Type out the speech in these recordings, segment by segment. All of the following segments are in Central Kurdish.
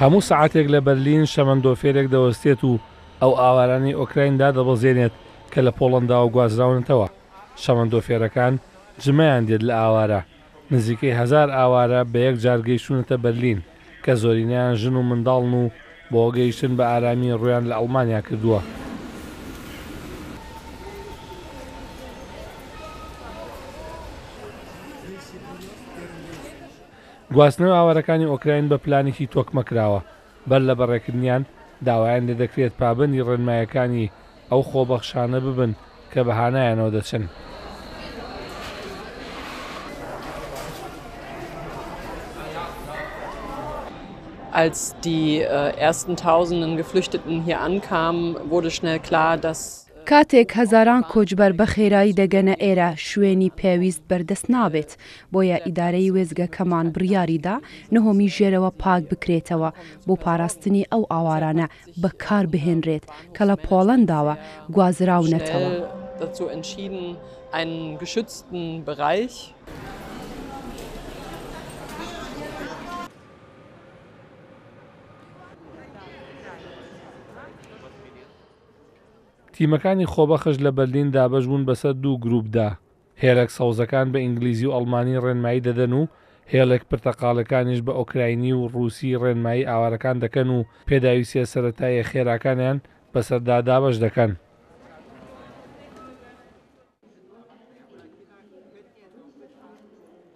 هەموو سەعاتێک لە بەرلین شەمەندۆفێرێک دەوەستێت و ئەو ئاوارانەی ئۆکراین دادەبەزێنێت کە لە پۆڵەنداوە گوازراونەتەوە. شەمەندۆفێرەکان جمەیان دێت لە ئاوارە. نزیکەی هەزار ئاوارە بە یەک جار گەیشتوونەتە بەرلین، کە زۆرینەیان ژن و منداڵن و بۆ گەیشتن بە ئارامی ڕوویان لە ئەڵمانیا کردووە. گواستنەوەی ئاوارەکانی ئۆکراین بە پلانێکی تۆکمەکراوە، بەر لە بەڕێکردنیان، داوایان لێدەکرێت پابەندی ڕێنماییەکانی ئەو خۆبەخشانە ببن کە بە هانایانەوە دەچن. Als die ersten Tausenden Geflüchteten hier ankamen, wurde schnell klar, dass. کاتێک هەزاران کۆچبەر بە خێرایی دەگەنە ئێرە، شوێنی پێویست بەردەست نابێت، بۆیە ئیدارەی وێستگەکەمان بڕیاریدا نهۆمی ژێرەوە پاک بکرێتەوە بۆ پاراستنی ئەو ئاوارانە بە کار بهێنرێت کە لە پۆڵەنداوە گوازراونەتەوە. تیمەکانی خۆبەخش لە بەرلین دابەش بوون بەسەر دوو گرووپدا. هێلێک سەوزەکان بە ئینگلیزی و ئەڵمانی ڕێنمایی دەدەن و هێڵێک پرتەقاڵەکانیش بە ئۆکراینی و ڕووسی ڕێنمایی ئاوارەکان دەکەن و پێداویستییە سەرەتاییە خێراکانیان بەسەردا دابەش دەکەن.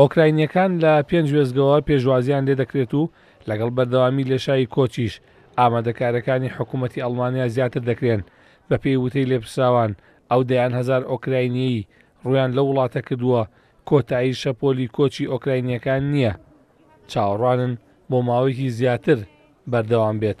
ئۆکراینییەکان لە پێنج وێستگەوە پێشوازییان لێدەکرێت و لەگەڵ بەردەوامی لێشاوی کۆچیش، ئامادەکارییەکانی حکوومەتی ئەڵمانیا زیاتر دەکرێن. بەپێی وتەی لێپرسراوان، ئەو دەیان هەزار ئۆکراینییەی ڕوویان لەو وڵاتە کردووە، کۆتایی شەپۆلی کۆچی ئۆکراینییەکان نییە، چاوەڕوانن بۆ ماوەیەکی زیاتر بەردەوام بێت.